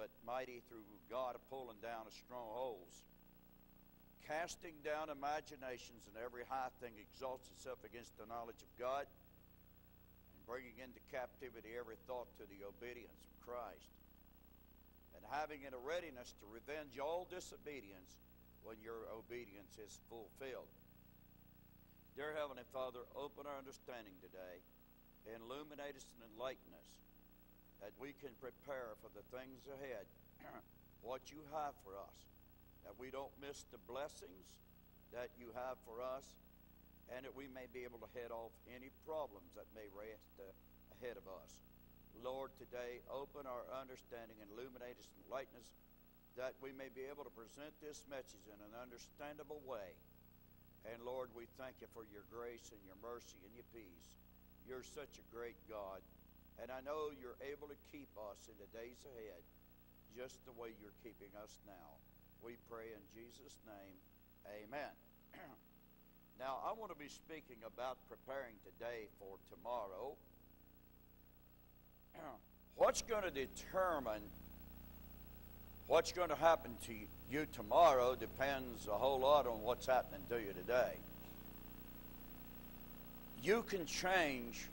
but mighty through God pulling down strongholds, casting down imaginations and every high thing exalts itself against the knowledge of God, and bringing into captivity every thought to the obedience of Christ, and having in a readiness to revenge all disobedience when your obedience is fulfilled. Dear Heavenly Father, open our understanding today, illuminate us and enlighten us that we can prepare for the things ahead, what you have for us, that we don't miss the blessings that you have for us, and that we may be able to head off any problems that may rest uh, ahead of us. Lord, today open our understanding, and illuminate us, and enlighten us, that we may be able to present this message in an understandable way. And Lord, we thank you for your grace and your mercy and your peace. You're such a great God. And I know you're able to keep us in the days ahead just the way you're keeping us now. We pray in Jesus' name. Amen. now, I want to be speaking about preparing today for tomorrow. What's going to determine what's going to happen to you tomorrow depends a whole lot on what's happening to you today. You can change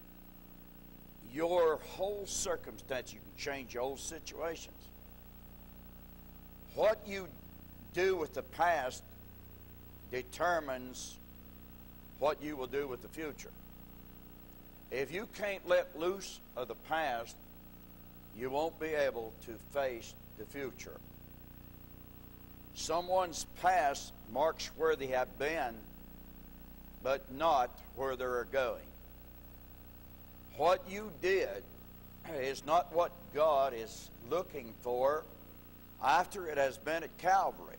your whole circumstance. You can change your whole situations. What you do with the past determines what you will do with the future. If you can't let loose of the past, you won't be able to face the future. Someone's past marks where they have been, but not where they're going what you did is not what God is looking for after it has been at Calvary.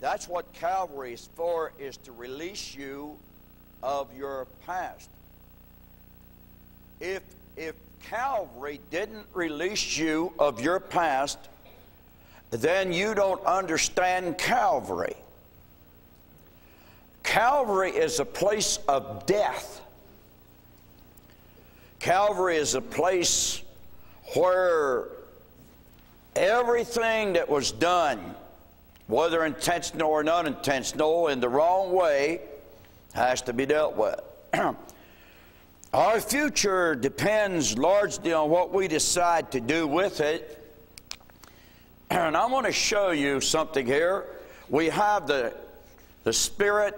That's what Calvary is for, is to release you of your past. If, if Calvary didn't release you of your past, then you don't understand Calvary. Calvary is a place of death. Calvary is a place where everything that was done, whether intentional or unintentional, in the wrong way, has to be dealt with. Our future depends largely on what we decide to do with it. And I want to show you something here. We have the, the spirit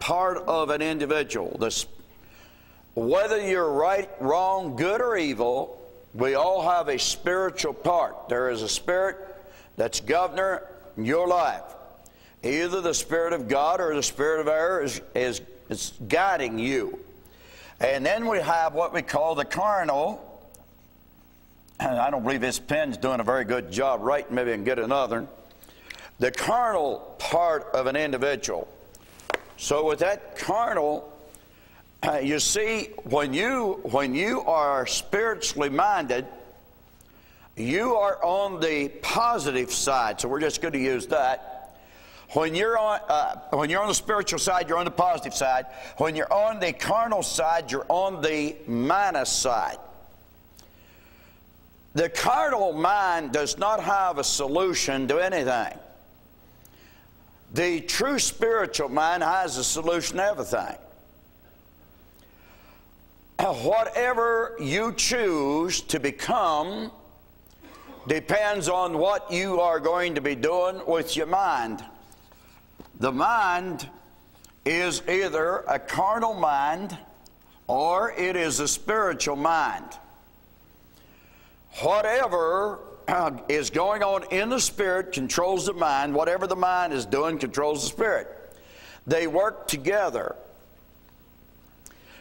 part of an individual, the, whether you're right, wrong, good, or evil, we all have a spiritual part. There is a spirit that's governor in your life. Either the Spirit of God or the Spirit of error is, is, is guiding you. And then we have what we call the carnal. And I don't believe this pen's doing a very good job writing. Maybe I can get another. The carnal part of an individual. So with that carnal, uh, you see, when you, when you are spiritually minded, you are on the positive side. So we're just going to use that. When you're on, uh, when you're on the spiritual side, you're on the positive side. When you're on the carnal side, you're on the minus side. The carnal mind does not have a solution to anything. The true spiritual mind has a solution to everything whatever you choose to become depends on what you are going to be doing with your mind. The mind is either a carnal mind or it is a spiritual mind. Whatever is going on in the spirit controls the mind. Whatever the mind is doing controls the spirit. They work together.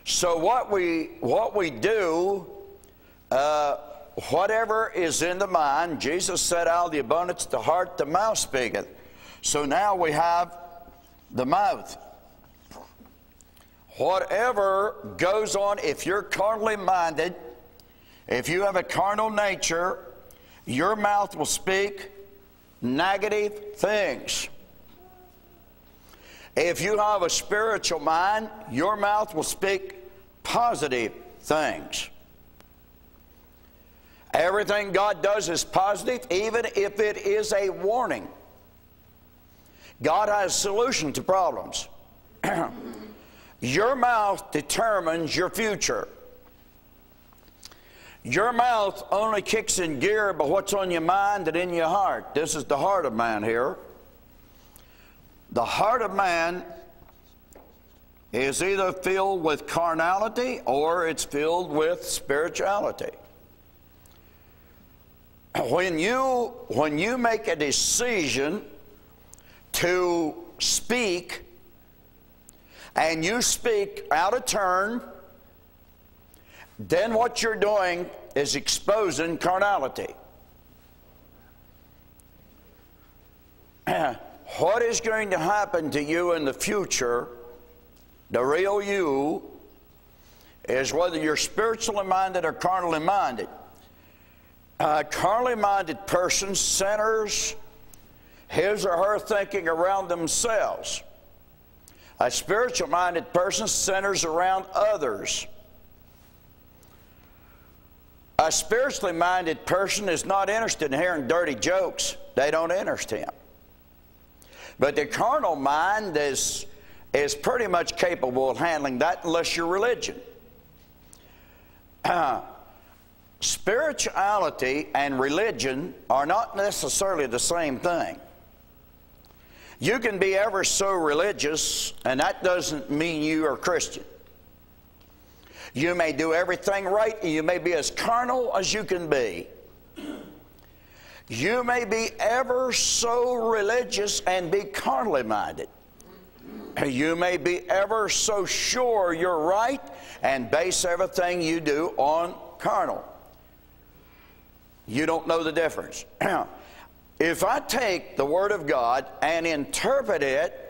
So what we what we do, uh, whatever is in the mind, Jesus said, "Out of the abundance of the heart, the mouth speaketh." So now we have the mouth. Whatever goes on, if you're carnally minded, if you have a carnal nature, your mouth will speak negative things. If you have a spiritual mind, your mouth will speak positive things. Everything God does is positive, even if it is a warning. God has a solution to problems. your mouth determines your future. Your mouth only kicks in gear by what's on your mind and in your heart. This is the heart of man here. The heart of man is either filled with carnality or it's filled with spirituality. When you, when you make a decision to speak and you speak out of turn, then what you're doing is exposing carnality. what is going to happen to you in the future, the real you, is whether you're spiritually minded or carnally minded. A carnally minded person centers his or her thinking around themselves. A spiritual minded person centers around others. A spiritually minded person is not interested in hearing dirty jokes, they don't interest him. But the carnal mind is, is pretty much capable of handling that unless you're religion. Spirituality and religion are not necessarily the same thing. You can be ever so religious, and that doesn't mean you are Christian. You may do everything right, and you may be as carnal as you can be. You may be ever so religious and be carnally minded. You may be ever so sure you're right and base everything you do on carnal. You don't know the difference. if I take the Word of God and interpret it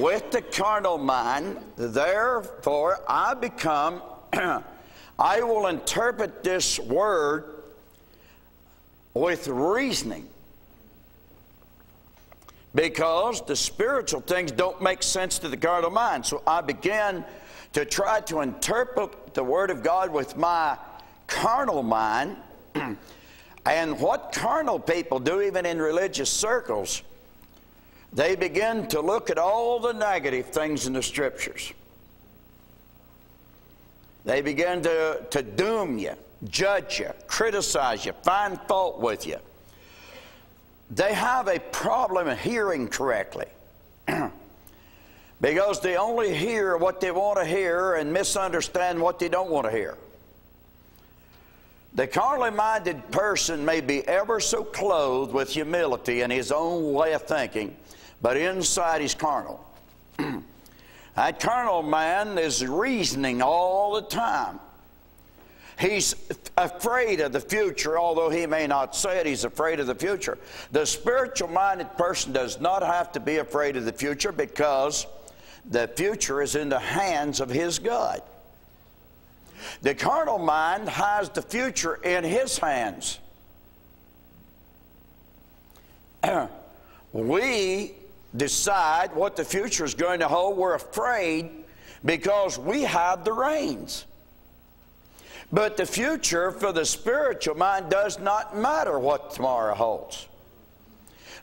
with the carnal mind, therefore I become, I will interpret this word with reasoning. Because the spiritual things don't make sense to the carnal mind. So I began to try to interpret the Word of God with my carnal mind. and what carnal people do, even in religious circles, they begin to look at all the negative things in the scriptures. They begin to, to doom you, judge you, criticize you, find fault with you. They have a problem hearing correctly because they only hear what they want to hear and misunderstand what they don't want to hear. The carnally minded person may be ever so clothed with humility and his own way of thinking but inside he's carnal. that carnal man is reasoning all the time. He's afraid of the future, although he may not say it, he's afraid of the future. The spiritual minded person does not have to be afraid of the future because the future is in the hands of his God. The carnal mind has the future in his hands. we decide what the future is going to hold. We're afraid because we have the reins. But the future for the spiritual mind does not matter what tomorrow holds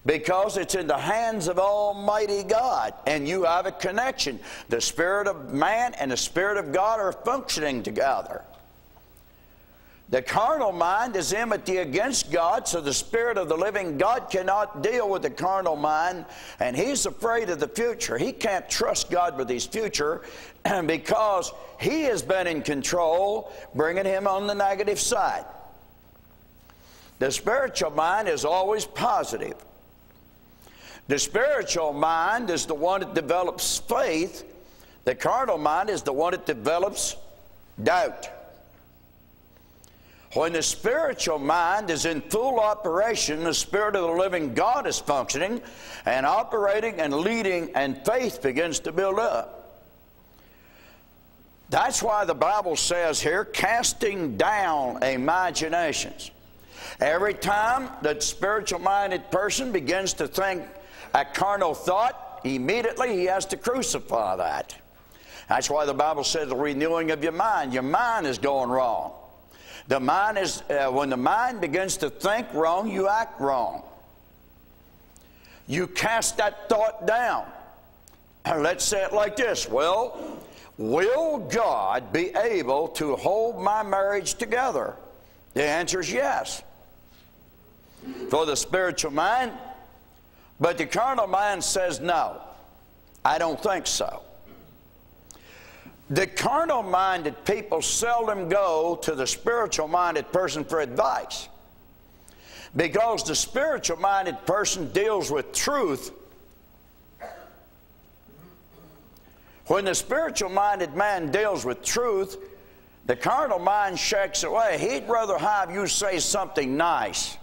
because it's in the hands of Almighty God and you have a connection. The Spirit of man and the Spirit of God are functioning together. The carnal mind is enmity against God, so the Spirit of the living God cannot deal with the carnal mind, and he's afraid of the future. He can't trust God with his future because he has been in control, bringing him on the negative side. The spiritual mind is always positive. The spiritual mind is the one that develops faith. The carnal mind is the one that develops doubt. When the spiritual mind is in full operation, the Spirit of the living God is functioning and operating and leading, and faith begins to build up. That's why the Bible says here, casting down imaginations. Every time that spiritual minded person begins to think a carnal thought, immediately he has to crucify that. That's why the Bible says the renewing of your mind. Your mind is going wrong. The mind is, uh, when the mind begins to think wrong, you act wrong. You cast that thought down. And let's say it like this Well, will God be able to hold my marriage together? The answer is yes. For the spiritual mind, but the carnal mind says no. I don't think so. The carnal minded people seldom go to the spiritual minded person for advice because the spiritual minded person deals with truth. When the spiritual minded man deals with truth, the carnal mind shakes away. He'd rather have you say something nice.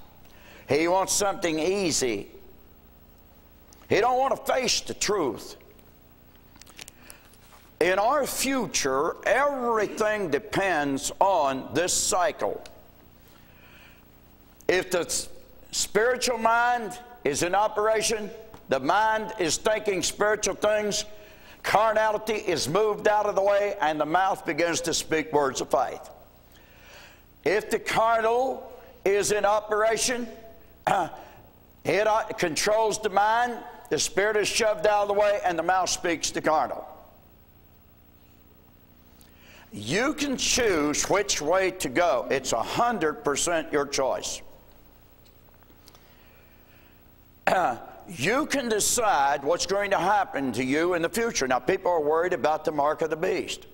He wants something easy. He don't want to face the truth in our future, everything depends on this cycle. If the spiritual mind is in operation, the mind is thinking spiritual things, carnality is moved out of the way, and the mouth begins to speak words of faith. If the carnal is in operation, it uh, controls the mind, the spirit is shoved out of the way, and the mouth speaks the carnal. You can choose which way to go. It's 100% your choice. you can decide what's going to happen to you in the future. Now, people are worried about the mark of the beast.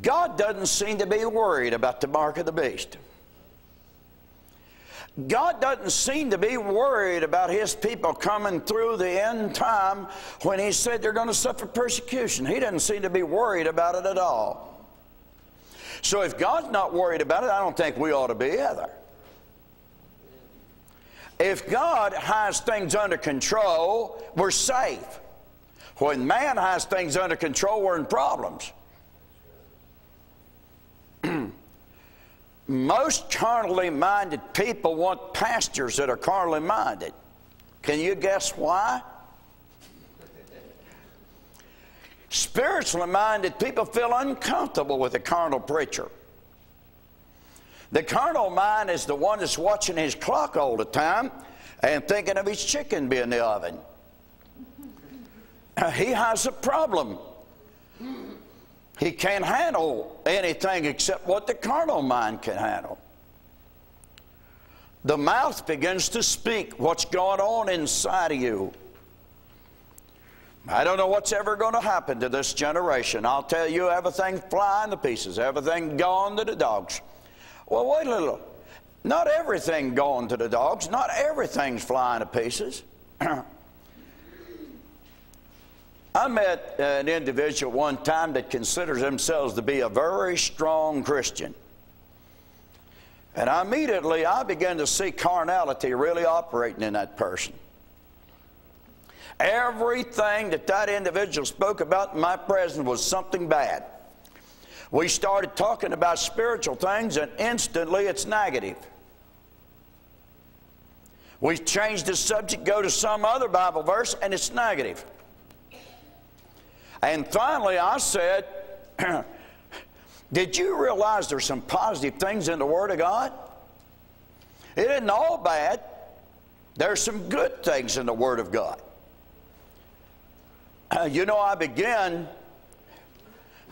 God doesn't seem to be worried about the mark of the beast. God doesn't seem to be worried about his people coming through the end time when he said they're going to suffer persecution. He doesn't seem to be worried about it at all. So if God's not worried about it, I don't think we ought to be either. If God has things under control, we're safe. When man has things under control, we're in problems. Most carnally minded people want pastors that are carnally minded. Can you guess why? Spiritually minded people feel uncomfortable with a carnal preacher. The carnal mind is the one that's watching his clock all the time and thinking of his chicken being in the oven. He has a problem. He can't handle anything except what the carnal mind can handle. The mouth begins to speak what's going on inside of you. I don't know what's ever going to happen to this generation. I'll tell you, everything flying to pieces, everything gone to the dogs. Well, wait a little. Not everything going to the dogs. Not everything's flying to pieces. I met an individual one time that considers themselves to be a very strong Christian. And immediately I began to see carnality really operating in that person. Everything that that individual spoke about in my presence was something bad. We started talking about spiritual things, and instantly it's negative. We changed the subject, go to some other Bible verse, and it's negative. And finally, I said, Did you realize there's some positive things in the Word of God? It isn't all bad. There's some good things in the Word of God. You know, I began,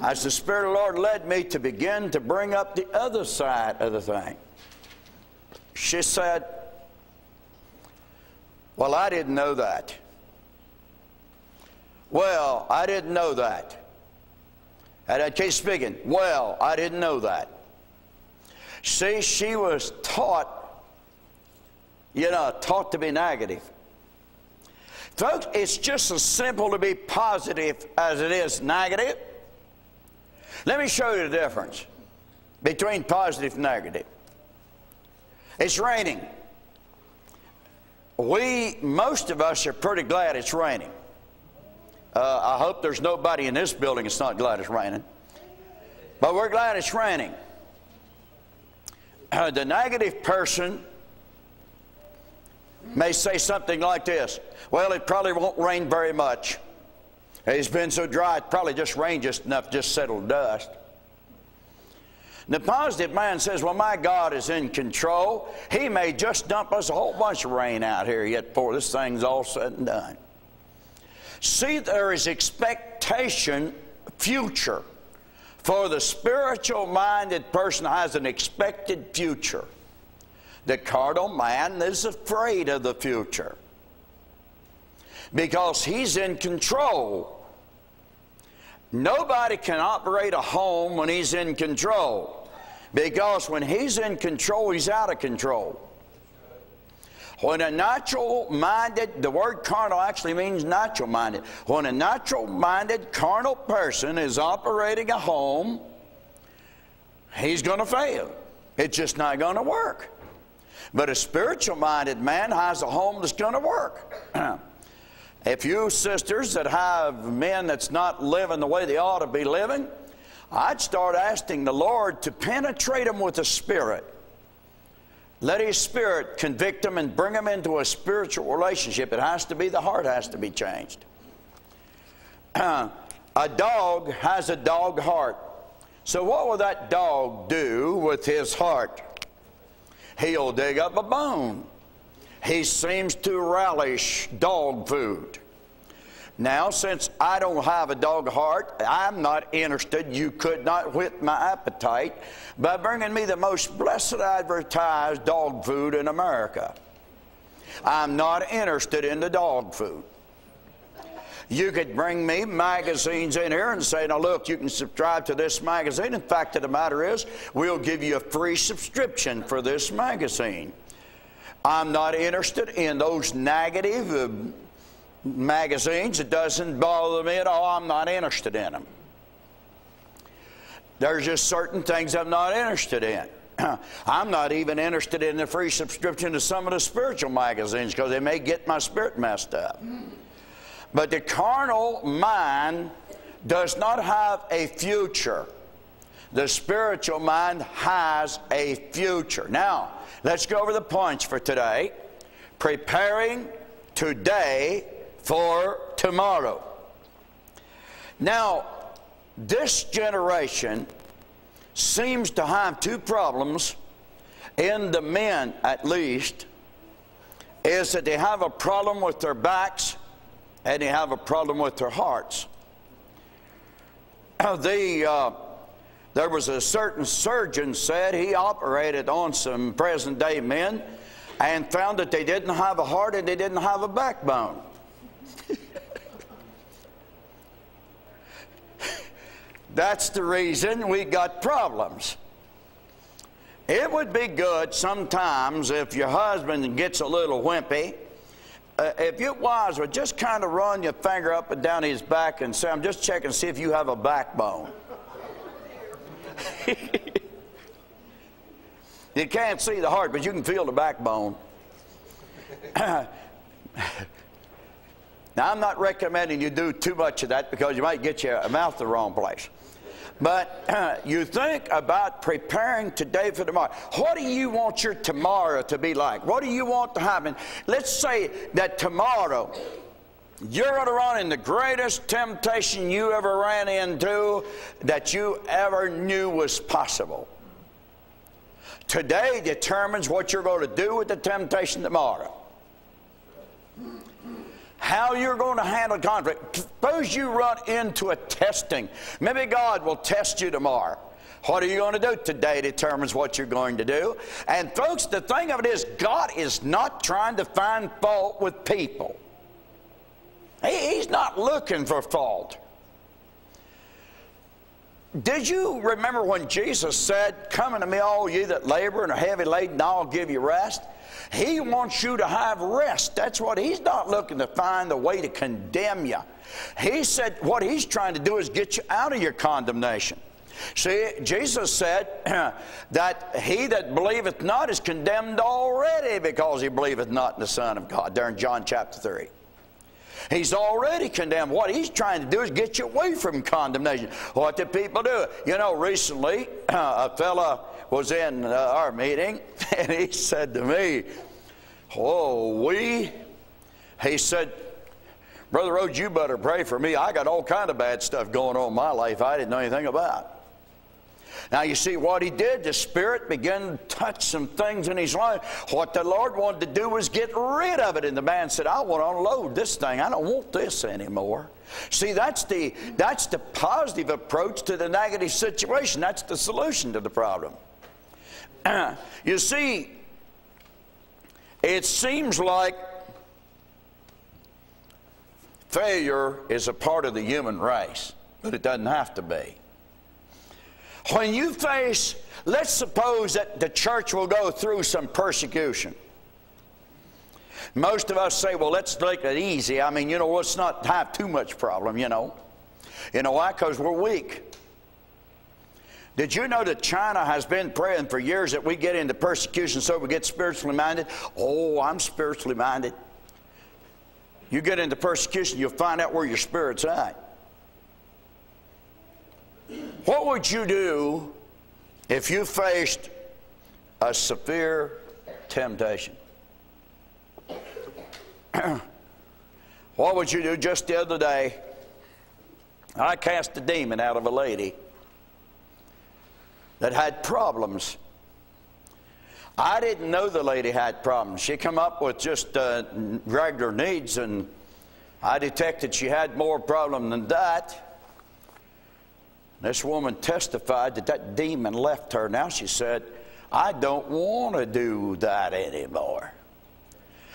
as the Spirit of the Lord led me, to begin to bring up the other side of the thing. She said, Well, I didn't know that. Well, I didn't know that. And I keep speaking. Well, I didn't know that. See, she was taught, you know, taught to be negative. Folks, it's just as simple to be positive as it is negative. Let me show you the difference between positive and negative. It's raining. We, most of us, are pretty glad it's raining. Uh, I hope there's nobody in this building that's not glad it's raining. But we're glad it's raining. Uh, the negative person may say something like this Well, it probably won't rain very much. It's been so dry, it probably just rained just enough, just settled dust. The positive man says, Well, my God is in control. He may just dump us a whole bunch of rain out here yet before this thing's all said and done. See, there is expectation, future. For the spiritual minded person has an expected future. The carnal man is afraid of the future because he's in control. Nobody can operate a home when he's in control because when he's in control, he's out of control. When a natural minded, the word carnal actually means natural minded. When a natural minded carnal person is operating a home, he's going to fail. It's just not going to work. But a spiritual minded man has a home that's going to work. if you sisters that have men that's not living the way they ought to be living, I'd start asking the Lord to penetrate them with the Spirit let His Spirit convict them and bring them into a spiritual relationship. It has to be, the heart has to be changed. a dog has a dog heart. So, what will that dog do with his heart? He'll dig up a bone. He seems to relish dog food. Now, since I don't have a dog heart, I'm not interested. You could not whip my appetite by bringing me the most blessed advertised dog food in America. I'm not interested in the dog food. You could bring me magazines in here and say, now look, you can subscribe to this magazine. In fact the matter is, we'll give you a free subscription for this magazine. I'm not interested in those negative, uh, magazines. It doesn't bother me at all. I'm not interested in them. There's just certain things I'm not interested in. I'm not even interested in the free subscription to some of the spiritual magazines because they may get my spirit messed up. But the carnal mind does not have a future. The spiritual mind has a future. Now, let's go over the points for today. Preparing today for tomorrow. Now, this generation seems to have two problems in the men at least is that they have a problem with their backs and they have a problem with their hearts. The, uh, there was a certain surgeon said he operated on some present day men and found that they didn't have a heart and they didn't have a backbone. That's the reason we got problems. It would be good sometimes if your husband gets a little wimpy. Uh, if your wives would just kind of run your finger up and down his back and say, I'm just checking to see if you have a backbone. you can't see the heart, but you can feel the backbone. now, I'm not recommending you do too much of that because you might get your mouth the wrong place. But you think about preparing today for tomorrow. What do you want your tomorrow to be like? What do you want to happen? Let's say that tomorrow you're going to run in the greatest temptation you ever ran into that you ever knew was possible. Today determines what you're going to do with the temptation tomorrow how you're going to handle conflict. Suppose you run into a testing. Maybe God will test you tomorrow. What are you going to do? Today determines what you're going to do. And folks, the thing of it is, God is not trying to find fault with people. He, he's not looking for fault. Did you remember when Jesus said, Come unto me, all ye that labor and are heavy laden, I'll give you rest? He wants you to have rest. That's what he's not looking to find the way to condemn you. He said what he's trying to do is get you out of your condemnation. See, Jesus said that he that believeth not is condemned already because he believeth not in the Son of God, there in John chapter 3. He's already condemned. What he's trying to do is get you away from condemnation. What do people do? You know, recently a fella was in uh, our meeting and he said to me, Oh, we, he said, Brother Rodes, you better pray for me. I got all kind of bad stuff going on in my life I didn't know anything about. Now, you see what he did. The Spirit began to touch some things in his life. What the Lord wanted to do was get rid of it. And the man said, I want to unload this thing. I don't want this anymore. See, that's the, that's the positive approach to the negative situation. That's the solution to the problem. you see, it seems like failure is a part of the human race, but it doesn't have to be. When you face, let's suppose that the church will go through some persecution. Most of us say, well, let's take it easy. I mean, you know, let's not have too much problem, you know. You know why? Because we're weak. Did you know that China has been praying for years that we get into persecution so we get spiritually minded? Oh, I'm spiritually minded. You get into persecution, you'll find out where your spirit's at. What would you do if you faced a severe temptation? what would you do just the other day? I cast a demon out of a lady that had problems. I didn't know the lady had problems. She come up with just uh, regular needs, and I detected she had more problem than that. This woman testified that that demon left her. Now she said, I don't want to do that anymore.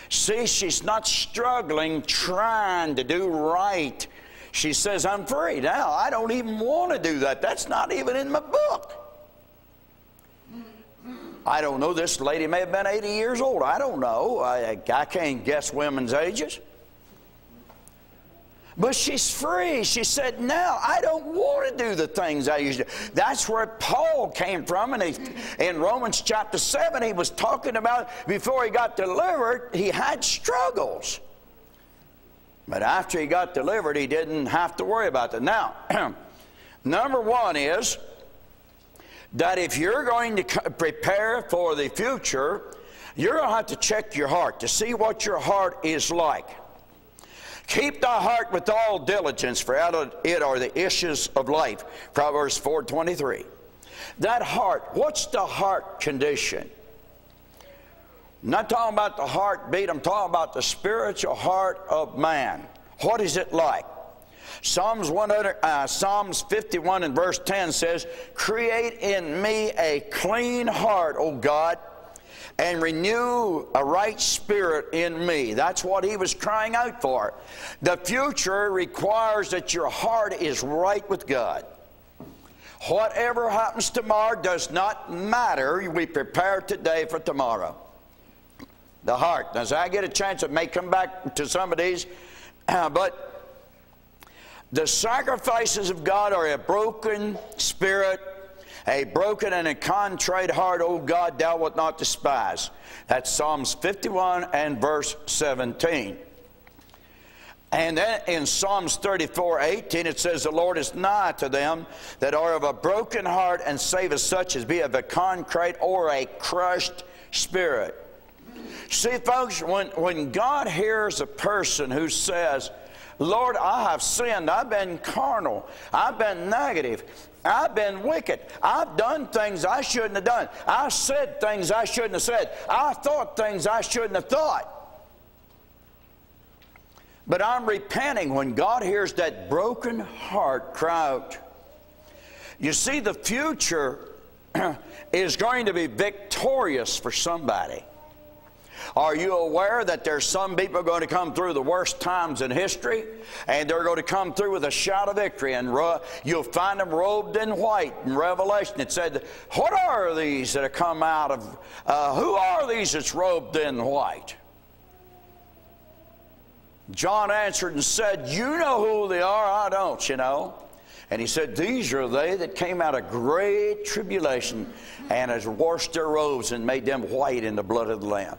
See, she's not struggling, trying to do right. She says, I'm free now. I don't even want to do that. That's not even in my book. I don't know. This lady may have been 80 years old. I don't know. I, I can't guess women's ages. But she's free. She said, Now I don't want to do the things I used to. That's where Paul came from. And he, in Romans chapter 7, he was talking about before he got delivered, he had struggles. But after he got delivered, he didn't have to worry about that. Now, number one is that if you're going to prepare for the future, you're going to have to check your heart to see what your heart is like. Keep thy heart with all diligence, for out of it are the issues of life. Proverbs 4.23. That heart, what's the heart condition? I'm not talking about the heartbeat, I'm talking about the spiritual heart of man. What is it like? Psalms, 100, uh, Psalms 51 and verse 10 says, Create in me a clean heart, O God, and renew a right spirit in me. That's what he was crying out for. The future requires that your heart is right with God. Whatever happens tomorrow does not matter. We prepare today for tomorrow. The heart. As I get a chance, it may come back to some of these, uh, but the sacrifices of God are a broken spirit a broken and a contrite heart, O God, thou wilt not despise. That's Psalms 51 and verse 17. And then in Psalms 34, 18, it says, The Lord is nigh to them that are of a broken heart and saveth such as be of a contrite or a crushed spirit. See, folks, when, when God hears a person who says, Lord, I have sinned. I've been carnal. I've been negative. I've been wicked. I've done things I shouldn't have done. I said things I shouldn't have said. I thought things I shouldn't have thought. But I'm repenting when God hears that broken heart cry out. You see, the future is going to be victorious for somebody. Are you aware that there's some people going to come through the worst times in history? And they're going to come through with a shout of victory and you'll find them robed in white in Revelation. It said what are these that have come out of uh, who are these that's robed in white? John answered and said you know who they are I don't you know. And he said, These are they that came out of great tribulation and has washed their robes and made them white in the blood of the Lamb.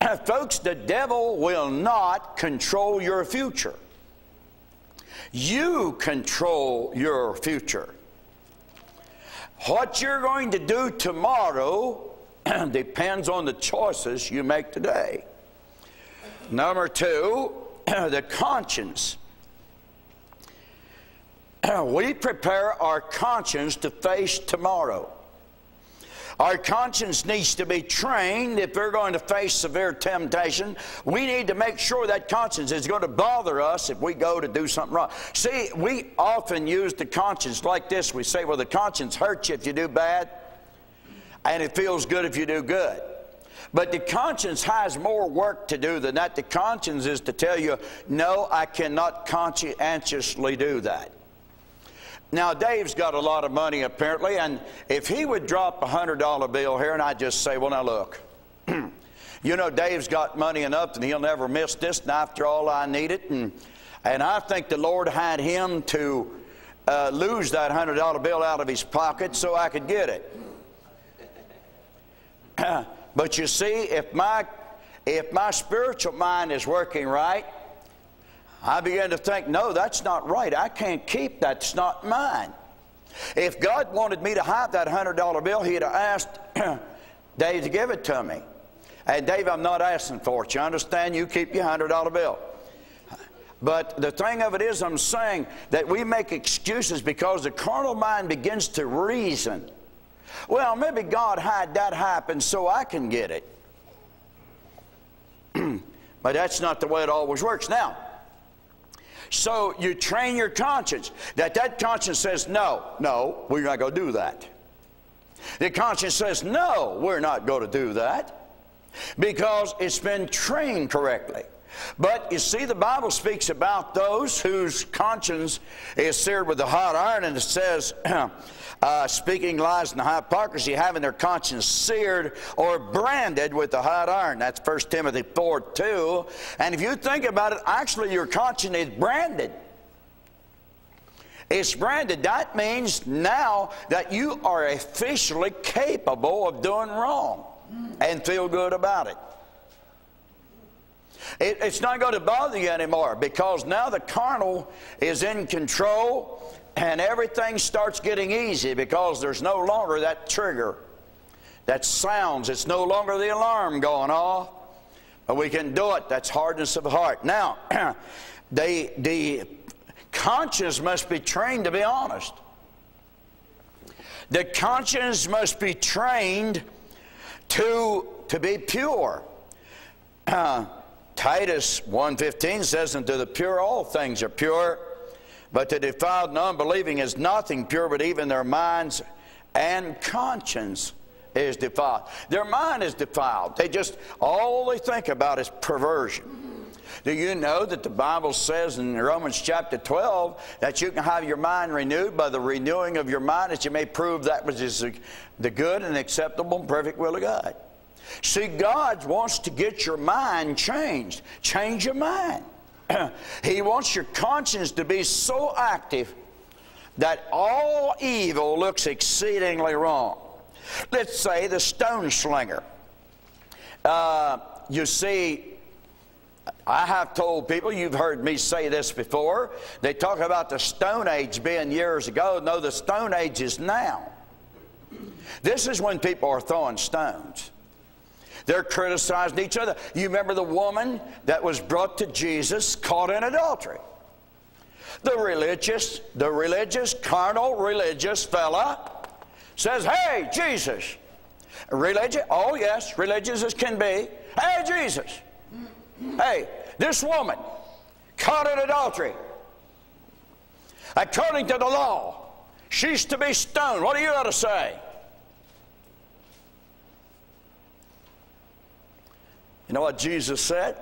Folks, the devil will not control your future. You control your future. What you're going to do tomorrow depends on the choices you make today. Number two, the conscience. we prepare our conscience to face tomorrow. Our conscience needs to be trained if we're going to face severe temptation. We need to make sure that conscience is going to bother us if we go to do something wrong. See, we often use the conscience like this. We say, well, the conscience hurts you if you do bad, and it feels good if you do good. But the conscience has more work to do than that. The conscience is to tell you, no, I cannot conscientiously do that. Now, Dave's got a lot of money apparently, and if he would drop a $100 bill here and I'd just say, well, now look, you know, Dave's got money enough and he'll never miss this, and after all, I need it. And, and I think the Lord had him to uh, lose that $100 bill out of his pocket so I could get it. but you see, if my, if my spiritual mind is working right, I began to think, no, that's not right. I can't keep that. It's not mine. If God wanted me to have that $100 bill, He'd have asked Dave to give it to me. And Dave, I'm not asking for it. You understand? You keep your $100 bill. But the thing of it is, I'm saying that we make excuses because the carnal mind begins to reason. Well, maybe God had that happen so I can get it. but that's not the way it always works. Now, so you train your conscience that that conscience says, no, no, we're not going to do that. The conscience says, no, we're not going to do that because it's been trained correctly. But you see, the Bible speaks about those whose conscience is seared with a hot iron, and it says, uh, speaking lies and hypocrisy, having their conscience seared or branded with the hot iron. That's 1 Timothy 4 2. And if you think about it, actually, your conscience is branded. It's branded. That means now that you are officially capable of doing wrong and feel good about it. It it's not going to bother you anymore because now the carnal is in control and everything starts getting easy because there's no longer that trigger that sounds. It's no longer the alarm going off. But we can do it. That's hardness of heart. Now, the, the conscience must be trained to be honest. The conscience must be trained to, to be pure. Uh, Titus 1.15 says, Unto the pure all things are pure, but the defiled and unbelieving is nothing pure, but even their minds and conscience is defiled. Their mind is defiled. They just, all they think about is perversion. Do you know that the Bible says in Romans chapter 12 that you can have your mind renewed by the renewing of your mind that you may prove that which is the good and acceptable and perfect will of God? See, God wants to get your mind changed. Change your mind. he wants your conscience to be so active that all evil looks exceedingly wrong. Let's say the stone slinger. Uh, you see, I have told people, you've heard me say this before, they talk about the Stone Age being years ago. No, the Stone Age is now. This is when people are throwing stones. They're criticizing each other. You remember the woman that was brought to Jesus caught in adultery. The religious, the religious, carnal, religious fella says, Hey, Jesus. Religious? Oh, yes, religious as can be. Hey, Jesus. Hey, this woman caught in adultery. According to the law, she's to be stoned. What do you got to say? Know what Jesus said?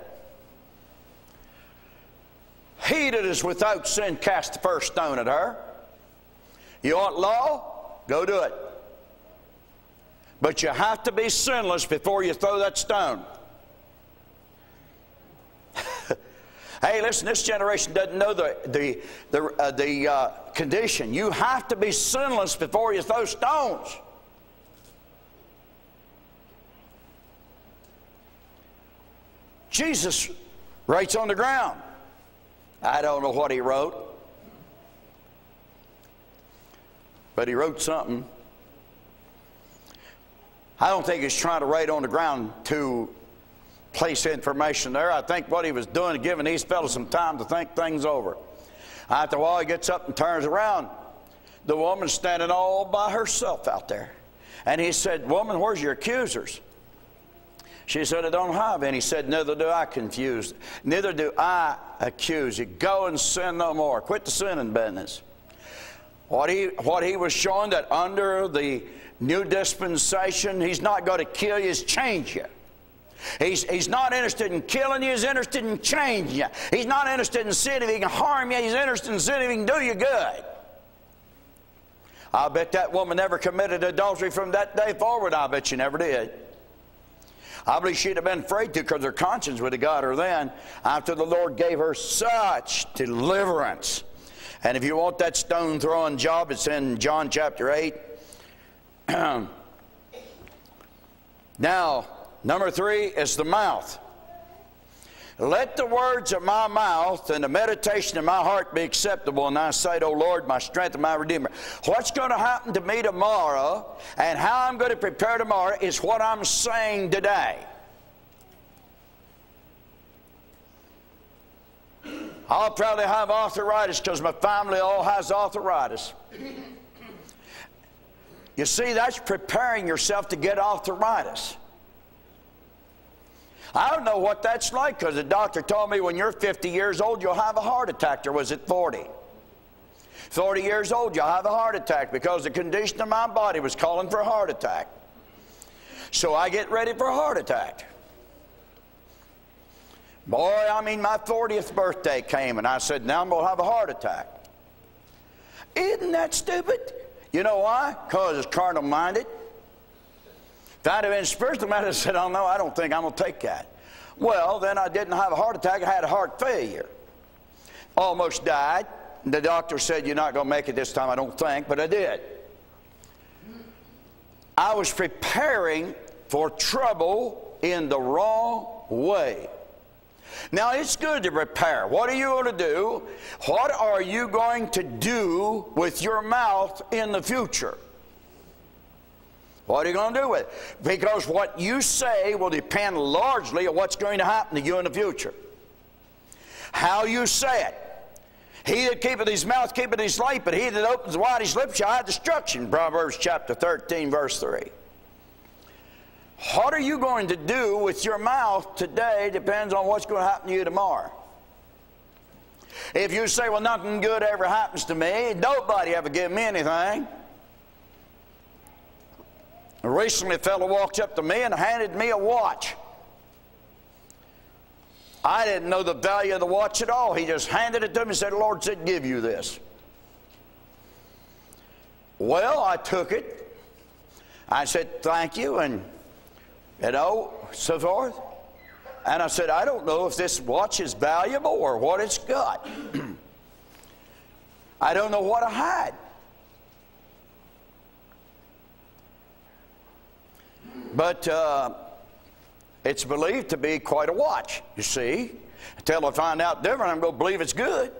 He that is without sin cast the first stone at her. You want law? Go do it. But you have to be sinless before you throw that stone. hey, listen, this generation doesn't know the, the, the, uh, the uh, condition. You have to be sinless before you throw stones. Jesus writes on the ground. I don't know what he wrote, but he wrote something. I don't think he's trying to write on the ground to place information there. I think what he was doing is giving these fellows some time to think things over. After a while, he gets up and turns around. The woman's standing all by herself out there. And he said, Woman, where's your accusers? She said, I don't have any. He said, Neither do I confuse. Neither do I accuse you. Go and sin no more. Quit the sinning business. What he, what he was showing that under the new dispensation, he's not going to kill you, he's change you. He's, he's not interested in killing you, he's interested in changing you. He's not interested in seeing if he can harm you, he's interested in seeing if he can do you good. I bet that woman never committed adultery from that day forward. I bet she never did. I believe she'd have been afraid to because her conscience would have got her then after the Lord gave her such deliverance. And if you want that stone throwing job, it's in John chapter 8. now, number three is the mouth. Let the words of my mouth and the meditation of my heart be acceptable in thy sight, O Lord, my strength and my redeemer. What's going to happen to me tomorrow and how I'm going to prepare tomorrow is what I'm saying today. I'll probably have arthritis because my family all has arthritis. You see, that's preparing yourself to get arthritis. I don't know what that's like because the doctor told me when you're 50 years old, you'll have a heart attack. Or was it 40? 40 years old, you'll have a heart attack because the condition of my body was calling for a heart attack. So I get ready for a heart attack. Boy, I mean, my 40th birthday came and I said, now I'm going to have a heart attack. Isn't that stupid? You know why? Because it's carnal minded. If I'd have been spiritual minded, I said, oh no, I don't think I'm going to take that. Well, then I didn't have a heart attack, I had a heart failure. Almost died. The doctor said, You're not going to make it this time, I don't think, but I did. I was preparing for trouble in the wrong way. Now, it's good to prepare. What are you going to do? What are you going to do with your mouth in the future? What are you going to do with it? Because what you say will depend largely on what's going to happen to you in the future. How you say it. He that keepeth his mouth keepeth his life, but he that opens wide his lips shall have destruction. Proverbs chapter 13, verse 3. What are you going to do with your mouth today depends on what's going to happen to you tomorrow. If you say, well, nothing good ever happens to me, nobody ever give me anything. Recently, a fellow walked up to me and handed me a watch. I didn't know the value of the watch at all. He just handed it to me and said, Lord said, give you this. Well, I took it. I said, thank you, and you know, so forth. And I said, I don't know if this watch is valuable or what it's got. I don't know what I had. But uh, it's believed to be quite a watch, you see. Until I find out different, I'm going to believe it's good.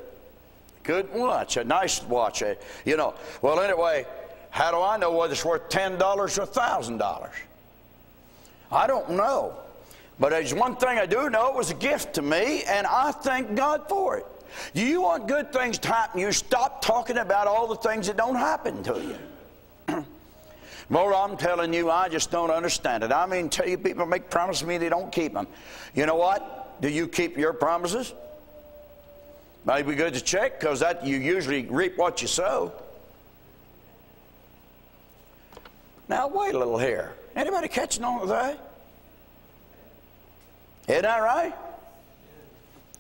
Good watch, a nice watch. A, you know, well, anyway, how do I know whether it's worth $10 or $1,000? I don't know. But there's one thing I do know it was a gift to me, and I thank God for it. You want good things to happen? You stop talking about all the things that don't happen to you. Well, I'm telling you, I just don't understand it. I mean, tell you people make promises to me, they don't keep them. You know what? Do you keep your promises? Might be good to check because that you usually reap what you sow. Now wait a little here. Anybody catching on with that? Isn't that right?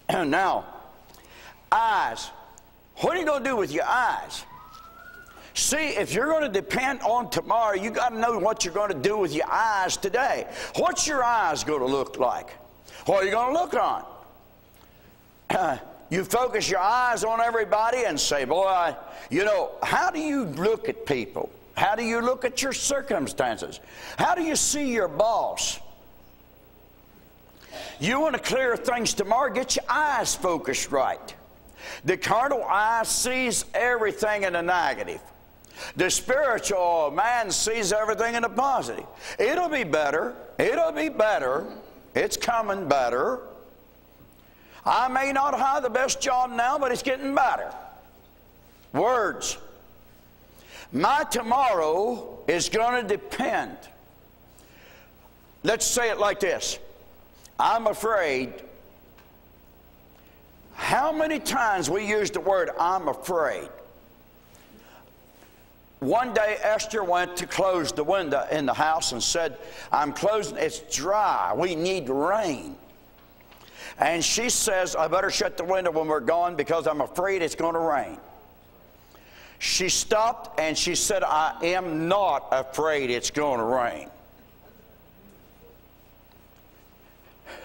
now, eyes. What are you going to do with your eyes? See, if you're going to depend on tomorrow, you got to know what you're going to do with your eyes today. What's your eyes going to look like? What are you going to look on? you focus your eyes on everybody and say, boy, you know, how do you look at people? How do you look at your circumstances? How do you see your boss? You want to clear things tomorrow, get your eyes focused right. The carnal eye sees everything in the negative. The spiritual man sees everything in the positive. It'll be better. It'll be better. It's coming better. I may not have the best job now, but it's getting better. Words. My tomorrow is going to depend. Let's say it like this I'm afraid. How many times we use the word I'm afraid? One day Esther went to close the window in the house and said, I'm closing, it's dry. We need rain. And she says, I better shut the window when we're gone because I'm afraid it's going to rain. She stopped and she said, I am not afraid it's going to rain.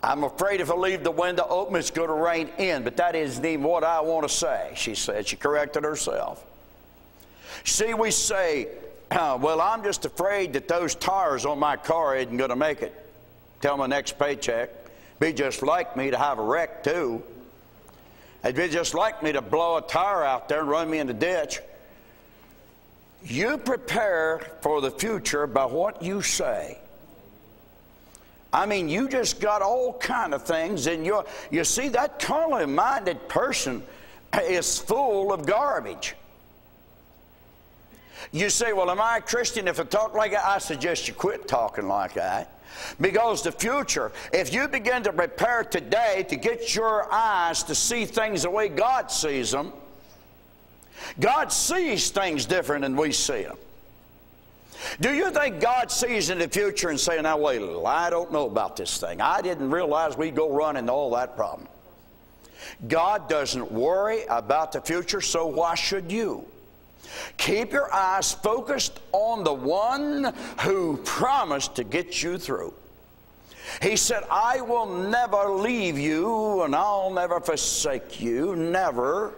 I'm afraid if I leave the window open, it's going to rain in, but that isn't even what I want to say, she said. She corrected herself. See, we say, ah, well, I'm just afraid that those tires on my car isn't going to make it till my next paycheck. Be just like me to have a wreck, too. It'd be just like me to blow a tire out there and run me in the ditch. You prepare for the future by what you say. I mean, you just got all kind of things in your. You see, that carnally minded person is full of garbage. You say, well, am I a Christian if I talk like that? I suggest you quit talking like that. Because the future, if you begin to prepare today to get your eyes to see things the way God sees them, God sees things different than we see them. Do you think God sees in the future and saying, now wait a little, I don't know about this thing. I didn't realize we'd go run into all that problem. God doesn't worry about the future, so why should you? Keep your eyes focused on the one who promised to get you through. He said, I will never leave you and I'll never forsake you. Never.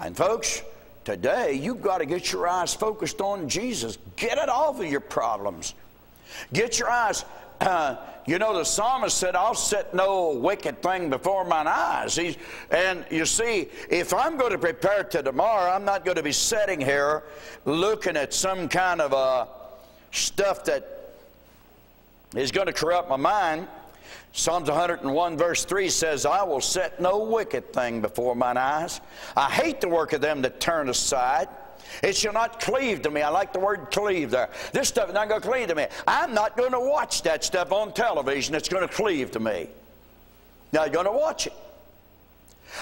And folks, today you've got to get your eyes focused on Jesus. Get it off of your problems. Get your eyes. Uh, you know, the psalmist said, I'll set no wicked thing before mine eyes. He's, and you see, if I'm going to prepare to tomorrow, I'm not going to be sitting here looking at some kind of uh, stuff that is going to corrupt my mind. Psalms 101, verse 3 says, I will set no wicked thing before mine eyes. I hate the work of them that turn aside. It shall not cleave to me. I like the word cleave there. This stuff is not going to cleave to me. I'm not going to watch that stuff on television. It's going to cleave to me. Now you're going to watch it.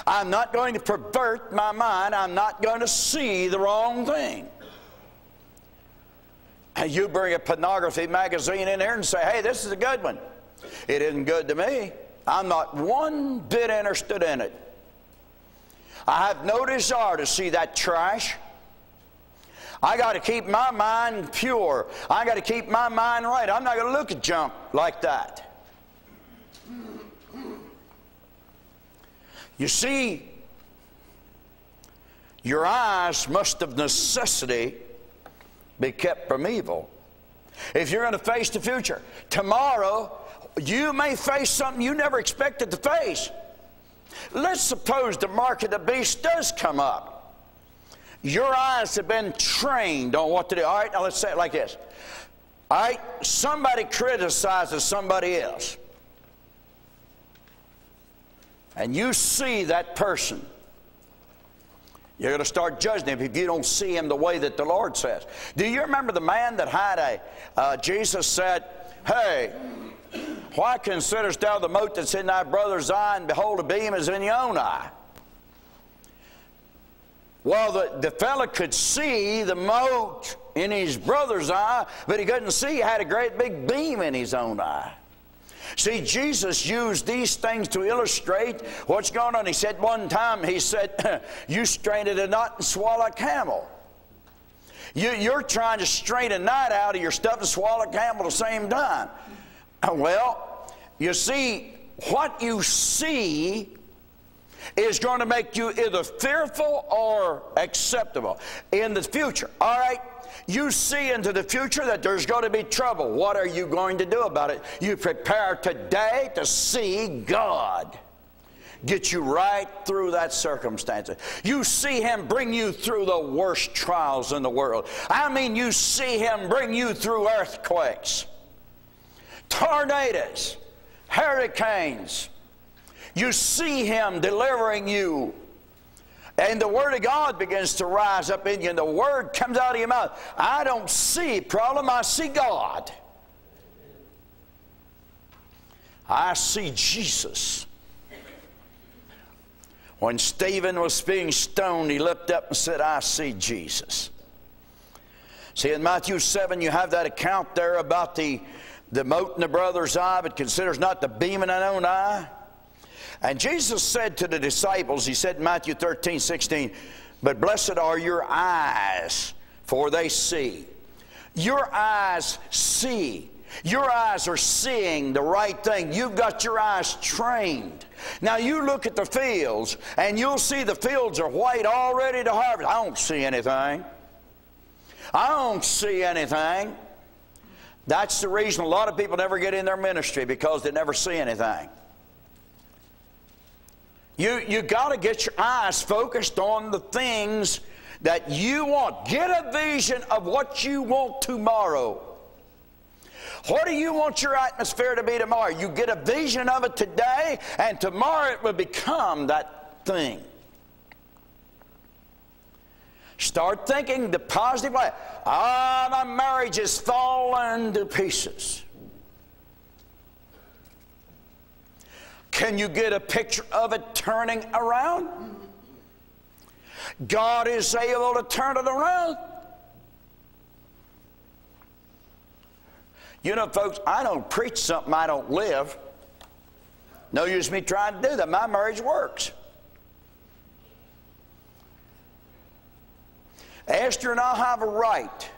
I'm not going to pervert my mind. I'm not going to see the wrong thing. And you bring a pornography magazine in there and say, hey, this is a good one. It isn't good to me. I'm not one bit interested in it. I have no desire to see that trash. I got to keep my mind pure. I got to keep my mind right. I'm not going to look at junk like that. You see, your eyes must of necessity be kept from evil. If you're going to face the future, tomorrow you may face something you never expected to face. Let's suppose the mark of the beast does come up. Your eyes have been trained on what to do. All right, now let's say it like this. All right, somebody criticizes somebody else. And you see that person. You're going to start judging him if you don't see him the way that the Lord says. Do you remember the man that had a, uh, Jesus said, Hey, why considerest thou the mote that's in thy brother's eye, and behold, a beam is in your own eye? Well, the, the fella could see the mote in his brother's eye, but he couldn't see he had a great big beam in his own eye. See, Jesus used these things to illustrate what's going on. He said one time, He said, You strain a knot and swallow a camel. You, are trying to strain a knot out of your stuff and swallow a camel at the same time. Well, you see, what you see is going to make you either fearful or acceptable in the future. All right? You see into the future that there's going to be trouble. What are you going to do about it? You prepare today to see God get you right through that circumstance. You see Him bring you through the worst trials in the world. I mean, you see Him bring you through earthquakes, tornadoes, hurricanes, you see him delivering you and the Word of God begins to rise up in you, and the Word comes out of your mouth. I don't see problem, I see God. I see Jesus. When Stephen was being stoned, he looked up and said, I see Jesus. See, in Matthew 7, you have that account there about the, the mote in the brother's eye, but considers not the beam in an own eye. And Jesus said to the disciples, He said in Matthew 13, 16, But blessed are your eyes, for they see. Your eyes see. Your eyes are seeing the right thing. You've got your eyes trained. Now you look at the fields and you'll see the fields are white all ready to harvest. I don't see anything. I don't see anything. That's the reason a lot of people never get in their ministry because they never see anything. You, you got to get your eyes focused on the things that you want. Get a vision of what you want tomorrow. What do you want your atmosphere to be tomorrow? You get a vision of it today, and tomorrow it will become that thing. Start thinking the positive way. Ah, my marriage is falling to pieces. Can you get a picture of it turning around? God is able to turn it around. You know, folks, I don't preach something I don't live. No use me trying to do that. My marriage works. Esther and I have a right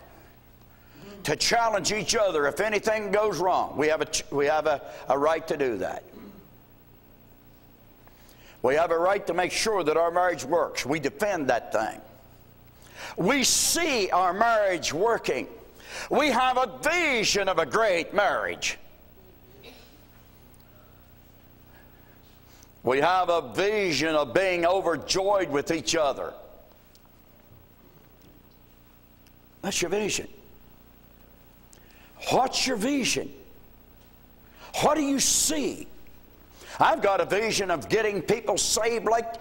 to challenge each other if anything goes wrong. We have a, we have a, a right to do that. We have a right to make sure that our marriage works. We defend that thing. We see our marriage working. We have a vision of a great marriage. We have a vision of being overjoyed with each other. That's your vision. What's your vision? What do you see? I've got a vision of getting people saved like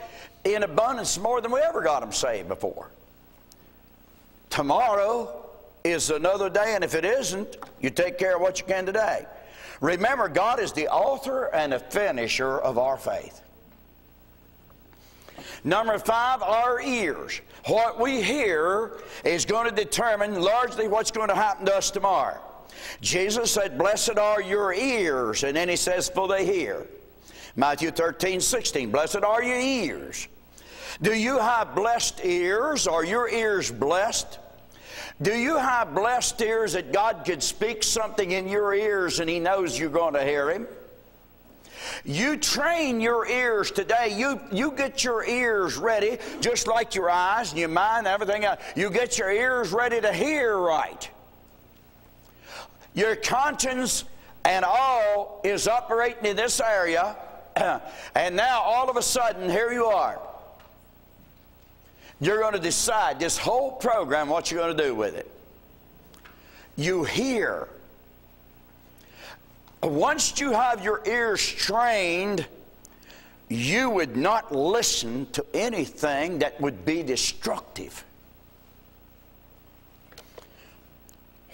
in abundance more than we ever got them saved before. Tomorrow, is another day, and if it isn't, you take care of what you can today. Remember, God is the author and the finisher of our faith. Number five, our ears. What we hear is going to determine largely what's going to happen to us tomorrow. Jesus said, Blessed are your ears, and then he says, For they hear. Matthew 13, 16, Blessed are your ears. Do you have blessed ears? Are your ears blessed? Do you have blessed ears that God could speak something in your ears and He knows you're going to hear Him? You train your ears today. You, you get your ears ready, just like your eyes and your mind and everything else. You get your ears ready to hear right. Your conscience and all is operating in this area, and now all of a sudden, here you are. You're going to decide this whole program what you're going to do with it. You hear. Once you have your ears trained, you would not listen to anything that would be destructive.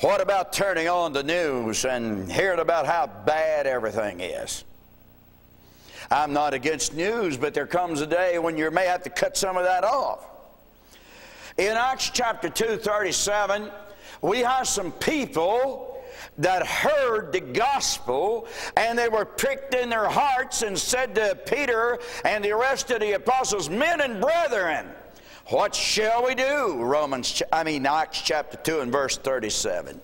What about turning on the news and hearing about how bad everything is? I'm not against news, but there comes a day when you may have to cut some of that off. In Acts chapter 2, 37, we have some people that heard the gospel and they were pricked in their hearts and said to Peter and the rest of the apostles, Men and brethren, what shall we do? Romans, I mean, Acts chapter 2 and verse 37.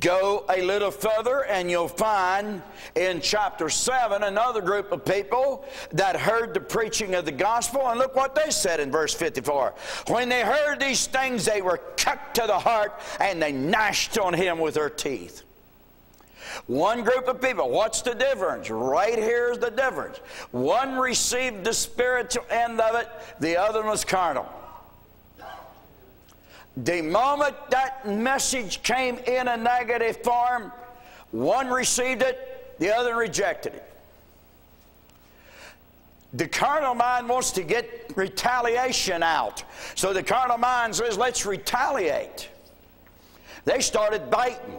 Go a little further, and you'll find in chapter 7 another group of people that heard the preaching of the gospel. And look what they said in verse 54. When they heard these things, they were cut to the heart and they gnashed on him with their teeth. One group of people, what's the difference? Right here's the difference. One received the spiritual end of it, the other was carnal. The moment that message came in a negative form, one received it, the other rejected it. The carnal mind wants to get retaliation out. So the carnal mind says, let's retaliate. They started biting.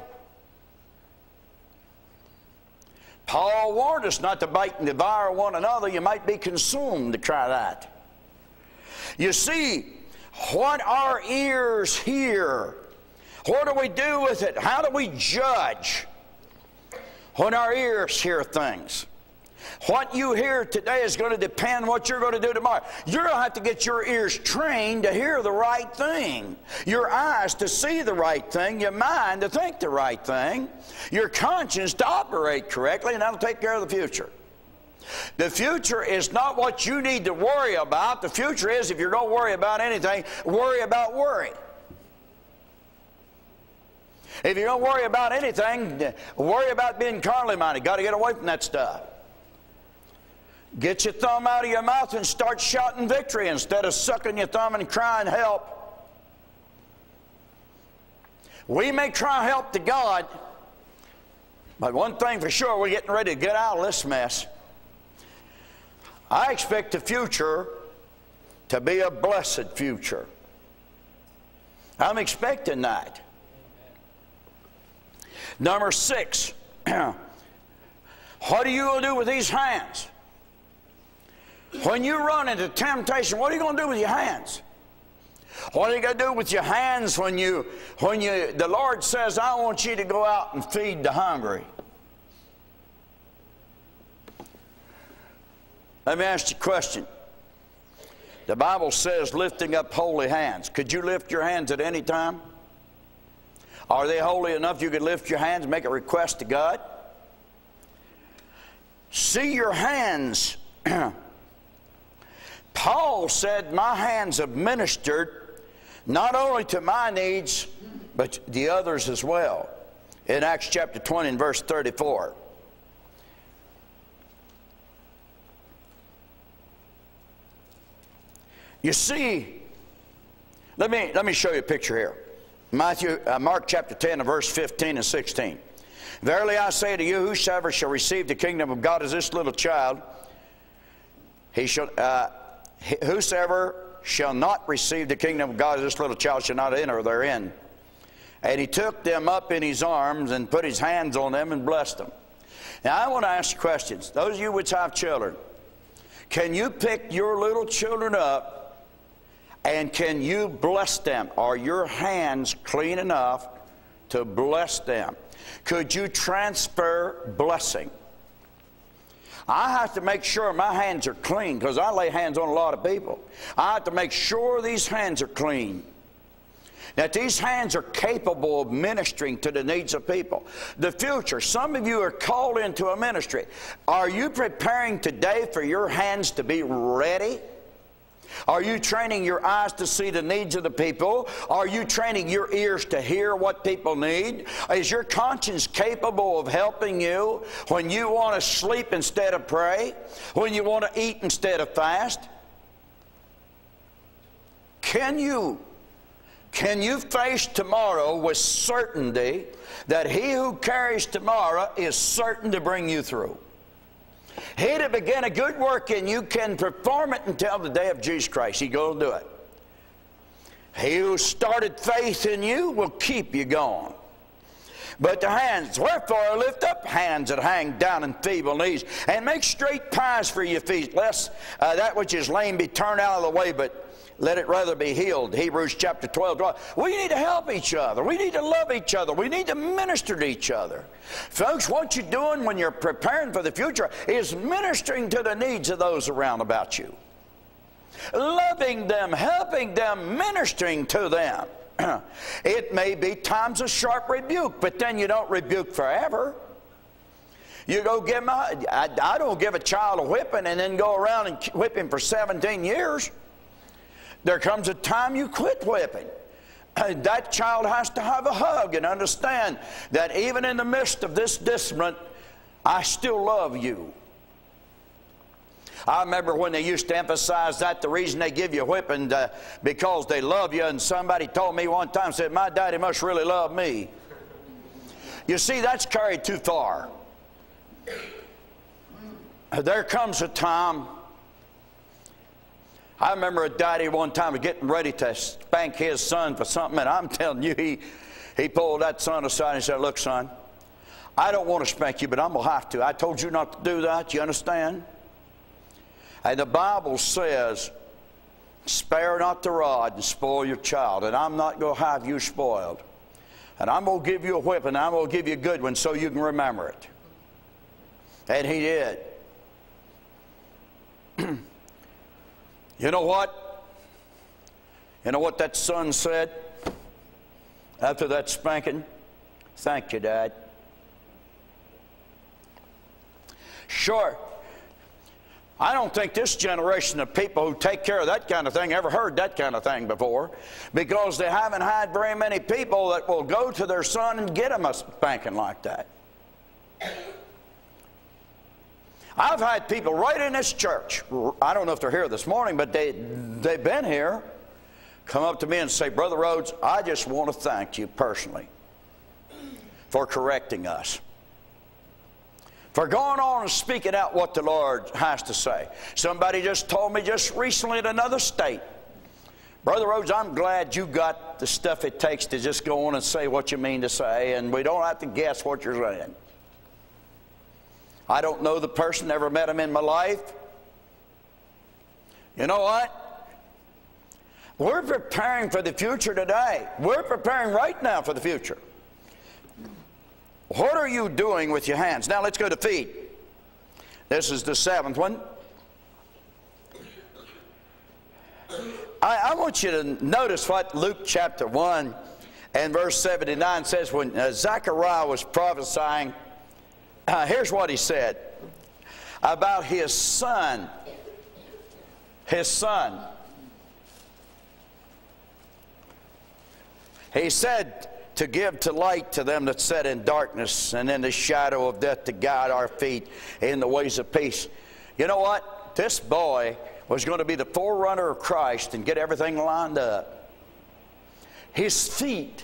Paul warned us not to bite and devour one another. You might be consumed to try that. You see, what our ears hear, what do we do with it? How do we judge when our ears hear things? What you hear today is going to depend what you're going to do tomorrow. You're going to have to get your ears trained to hear the right thing, your eyes to see the right thing, your mind to think the right thing, your conscience to operate correctly, and that'll take care of the future. The future is not what you need to worry about. The future is, if you're going to worry about anything, worry about worry. If you're going to worry about anything, worry about being carnally minded. Got to get away from that stuff. Get your thumb out of your mouth and start shouting victory instead of sucking your thumb and crying help. We may cry help to God, but one thing for sure, we're getting ready to get out of this mess. I expect the future to be a blessed future. I'm expecting that. Number six, what are you going to do with these hands? When you run into temptation, what are you going to do with your hands? What are you going to do with your hands when you, when you, the Lord says, I want you to go out and feed the hungry? Let me ask you a question. The Bible says lifting up holy hands. Could you lift your hands at any time? Are they holy enough you could lift your hands and make a request to God? See your hands Paul said, My hands have ministered not only to my needs, but the others as well. In Acts chapter 20 and verse 34. You see, let me, let me show you a picture here. Matthew, uh, Mark chapter 10 and verse 15 and 16. Verily I say to you, whosoever shall receive the kingdom of God as this little child, he shall, uh, whosoever shall not receive the kingdom of God, as this little child shall not enter therein. And he took them up in his arms and put his hands on them and blessed them. Now, I want to ask questions. Those of you which have children, can you pick your little children up and can you bless them? Are your hands clean enough to bless them? Could you transfer blessing? I have to make sure my hands are clean because I lay hands on a lot of people. I have to make sure these hands are clean. That these hands are capable of ministering to the needs of people. The future, some of you are called into a ministry. Are you preparing today for your hands to be ready? Are you training your eyes to see the needs of the people? Are you training your ears to hear what people need? Is your conscience capable of helping you when you want to sleep instead of pray? When you want to eat instead of fast? Can you can you face tomorrow with certainty that he who carries tomorrow is certain to bring you through? He that began a good work in you can perform it until the day of Jesus Christ. He will do it. He who started faith in you will keep you going. But the hands, wherefore lift up hands that hang down and feeble knees, and make straight paths for your feet, lest uh, that which is lame be turned out of the way, but let it rather be healed. Hebrews chapter 12, 12. We need to help each other. We need to love each other. We need to minister to each other. Folks, what you're doing when you're preparing for the future is ministering to the needs of those around about you. Loving them, helping them, ministering to them. it may be times of sharp rebuke, but then you don't rebuke forever. You go give a, I, I don't give a child a whipping and then go around and whip him for 17 years. There comes a time you quit whipping. That child has to have a hug and understand that even in the midst of this discipline, I still love you. I remember when they used to emphasize that the reason they give you a whipping uh, because they love you, and somebody told me one time, said, My daddy must really love me. You see, that's carried too far. There comes a time I remember a daddy one time was getting ready to spank his son for something, and I'm telling you, he, he pulled that son aside and said, Look, son, I don't want to spank you, but I'm going to have to. I told you not to do that. You understand? And the Bible says, Spare not the rod and spoil your child. And I'm not going to have you spoiled. And I'm going to give you a whip and I'm going to give you a good one so you can remember it. And he did. you know what? You know what that son said after that spanking? Thank you, Dad. Sure, I don't think this generation of people who take care of that kind of thing ever heard that kind of thing before because they haven't had very many people that will go to their son and get him a spanking like that. I've had people right in this church, I don't know if they're here this morning, but they, they've been here, come up to me and say, Brother Rodes, I just want to thank you personally for correcting us for going on and speaking out what the Lord has to say. Somebody just told me just recently in another state, Brother Rodes, I'm glad you got the stuff it takes to just go on and say what you mean to say, and we don't have to guess what you're saying. I don't know the person, never met him in my life. You know what? We're preparing for the future today. We're preparing right now for the future. What are you doing with your hands? Now let's go to feet. This is the seventh one. I, I, want you to notice what Luke chapter 1 and verse 79 says when uh, Zechariah was prophesying. Uh, here's what he said about his son. His son. He said, to give to light to them that sit in darkness and in the shadow of death to guide our feet in the ways of peace. You know what? This boy was going to be the forerunner of Christ and get everything lined up. His feet,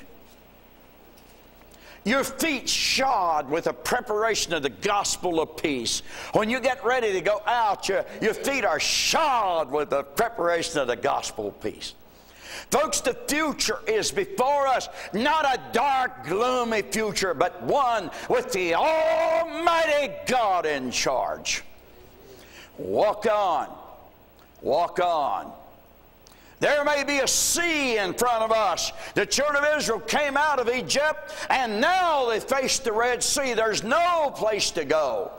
your feet shod with a preparation of the gospel of peace. When you get ready to go out, your, your feet are shod with the preparation of the gospel of peace. Folks, the future is before us. Not a dark, gloomy future, but one with the Almighty God in charge. Walk on. Walk on. There may be a sea in front of us. The children of Israel came out of Egypt and now they face the Red Sea. There's no place to go.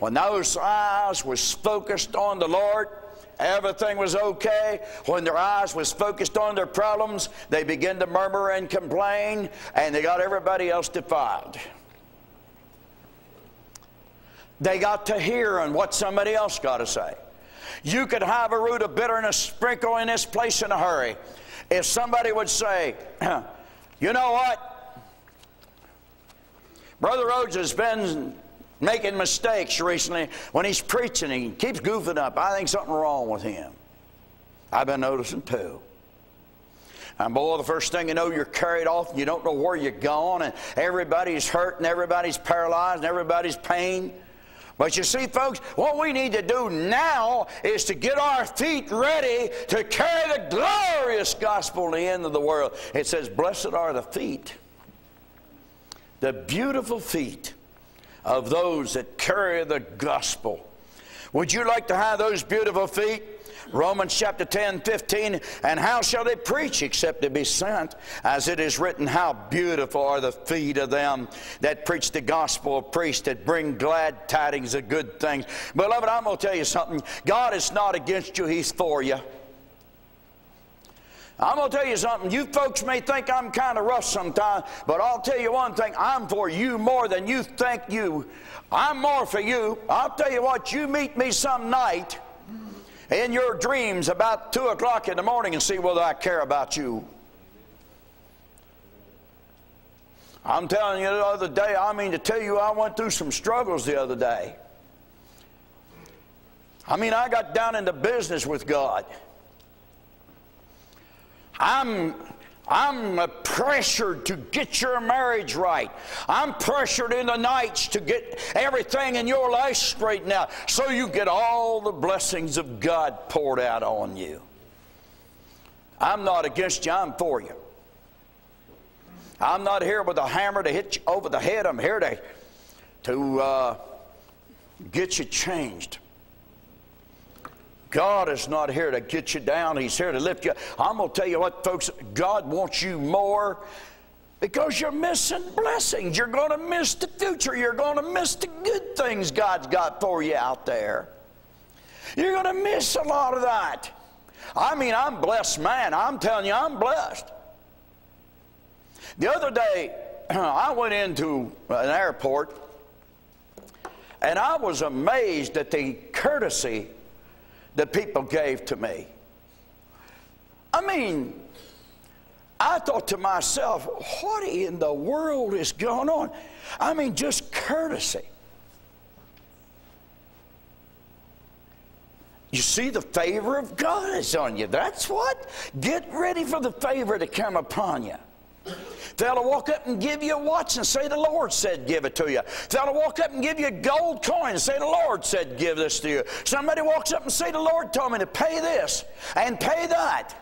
When those eyes was focused on the Lord, everything was okay. When their eyes was focused on their problems, they began to murmur and complain, and they got everybody else defiled. They got to hear on what somebody else got to say. You could have a root of bitterness sprinkle in this place in a hurry. If somebody would say, you know what? Brother Rodes has been making mistakes recently. When he's preaching, he keeps goofing up. I think something wrong with him. I've been noticing too. And boy, the first thing you know, you're carried off and you don't know where you're going, and everybody's hurt and everybody's paralyzed and everybody's pain. But you see, folks, what we need to do now is to get our feet ready to carry the glorious gospel to the end of the world. It says, Blessed are the feet, the beautiful feet of those that carry the gospel. Would you like to have those beautiful feet? Romans chapter 10, 15, and how shall they preach except they be sent? As it is written, how beautiful are the feet of them that preach the gospel of priests, that bring glad tidings of good things. Beloved, I'm going to tell you something. God is not against you, He's for you. I'm going to tell you something. You folks may think I'm kind of rough sometimes, but I'll tell you one thing. I'm for you more than you think you. I'm more for you. I'll tell you what, you meet me some night in your dreams about 2 o'clock in the morning and see whether I care about you. I'm telling you the other day, I mean to tell you, I went through some struggles the other day. I mean, I got down into business with God. I'm, I'm pressured to get your marriage right. I'm pressured in the nights to get everything in your life straightened out so you get all the blessings of God poured out on you. I'm not against you, I'm for you. I'm not here with a hammer to hit you over the head. I'm here to, to uh, get you changed. God is not here to get you down. He's here to lift you. I'm going to tell you what, folks, God wants you more because you're missing blessings. You're going to miss the future. You're going to miss the good things God's got for you out there. You're going to miss a lot of that. I mean, I'm blessed man. I'm telling you, I'm blessed. The other day, I went into an airport and I was amazed at the courtesy that people gave to me. I mean, I thought to myself, what in the world is going on? I mean, just courtesy. You see, the favor of God is on you. That's what. Get ready for the favor to come upon you. They'll walk up and give you a watch and say the Lord said give it to you. They'll walk up and give you a gold coin and say the Lord said give this to you. Somebody walks up and say the Lord told me to pay this and pay that.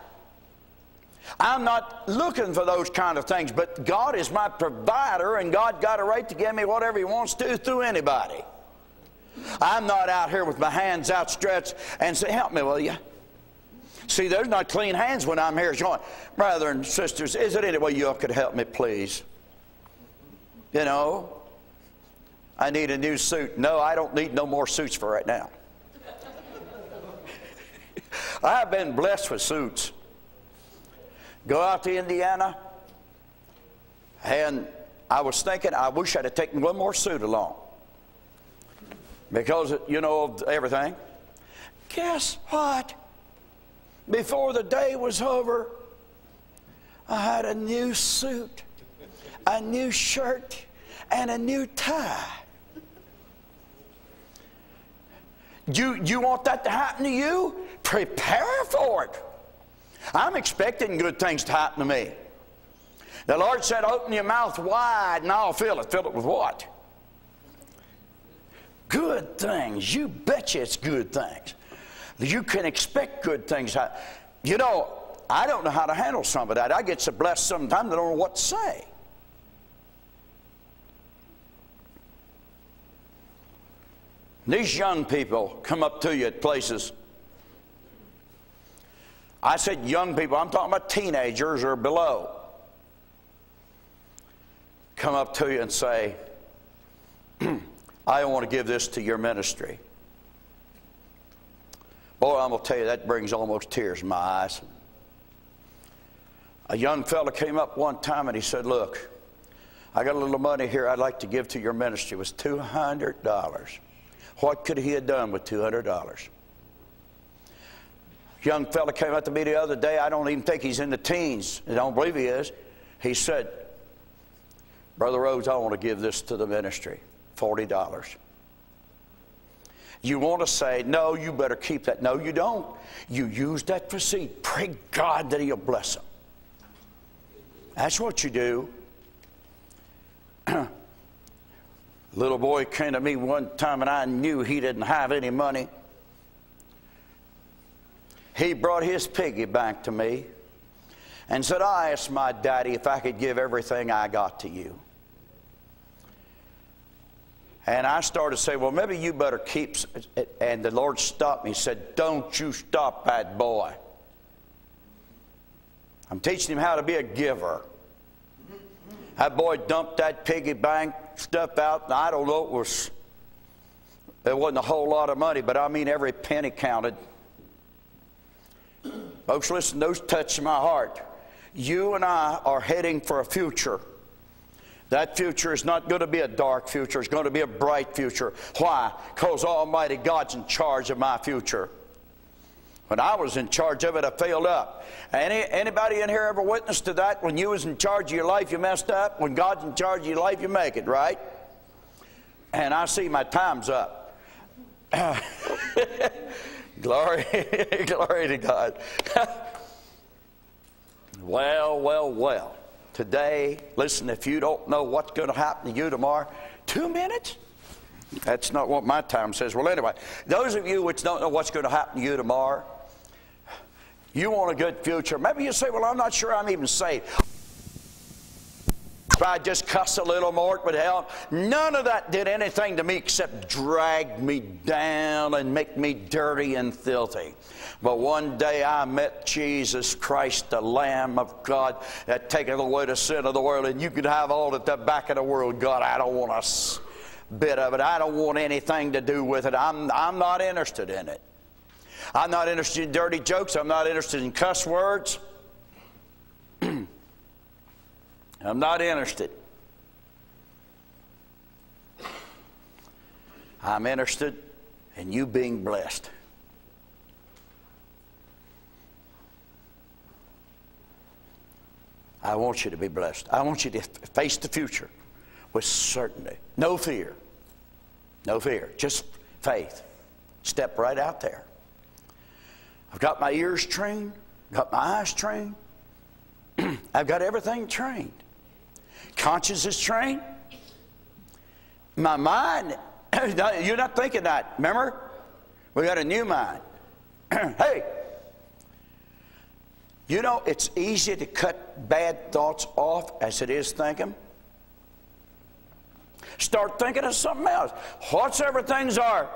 I'm not looking for those kind of things, but God is my provider and God got a right to give me whatever he wants to through anybody. I'm not out here with my hands outstretched and say, help me, will you? See, there's not clean hands when I'm here going, brothers and sisters, is it any way you all could help me, please? You know, I need a new suit. No, I don't need no more suits for right now. I've been blessed with suits. Go out to Indiana, and I was thinking, I wish I'd have taken one more suit along. Because, you know, everything. Guess what? Before the day was over, I had a new suit, a new shirt, and a new tie. You, you want that to happen to you? Prepare for it. I'm expecting good things to happen to me. The Lord said, Open your mouth wide and I'll fill it. Fill it with what? Good things. You betcha it's good things you can expect good things. You know, I don't know how to handle some of that. I get so blessed sometimes I don't know what to say. These young people come up to you at places. I said young people, I'm talking about teenagers or below. Come up to you and say, I want to give this to your ministry. Boy, I'm going to tell you, that brings almost tears in my eyes. A young fellow came up one time and he said, Look, I got a little money here I'd like to give to your ministry. It was $200. What could he have done with $200? Young fellow came up to me the other day. I don't even think he's in the teens. I don't believe he is. He said, Brother Rodes, I want to give this to the ministry. $40. You want to say, no, you better keep that. No, you don't. You use that for seed. Pray God that He'll bless them. That's what you do. Little boy came to me one time and I knew he didn't have any money. He brought his piggy bank to me and said, I asked my daddy if I could give everything I got to you. And I started to say, well, maybe you better keep. And the Lord stopped me. He said, don't you stop that boy. I'm teaching him how to be a giver. That boy dumped that piggy bank stuff out, and I don't know, it was, it wasn't a whole lot of money, but I mean every penny counted. Folks, listen, those touch my heart. You and I are heading for a future that future is not going to be a dark future. It's going to be a bright future. Why? Because Almighty God's in charge of my future. When I was in charge of it, I failed up. Any, anybody in here ever witnessed to that? When you was in charge of your life, you messed up. When God's in charge of your life, you make it, right? And I see my time's up. glory, glory to God. Well, well, well. Today, listen, if you don't know what's going to happen to you tomorrow, two minutes? That's not what my time says. Well, anyway, those of you which don't know what's going to happen to you tomorrow, you want a good future. Maybe you say, Well, I'm not sure I'm even saved. If I just cuss a little more, it would help. None of that did anything to me except drag me down and make me dirty and filthy. But one day I met Jesus Christ, the Lamb of God that taketh away the sin of the world, and you could have all at the back of the world. God, I don't want a bit of it. I don't want anything to do with it. I'm, I'm not interested in it. I'm not interested in dirty jokes. I'm not interested in cuss words. I'm not interested. I'm interested in you being blessed. I want you to be blessed. I want you to face the future with certainty. No fear. No fear. Just faith. Step right out there. I've got my ears trained, got my eyes trained. I've got everything trained. Conscience is trained. My mind, you're not thinking that. Remember? We got a new mind. hey, you know, it's easy to cut bad thoughts off as it is thinking. Start thinking of something else. Whatsoever things are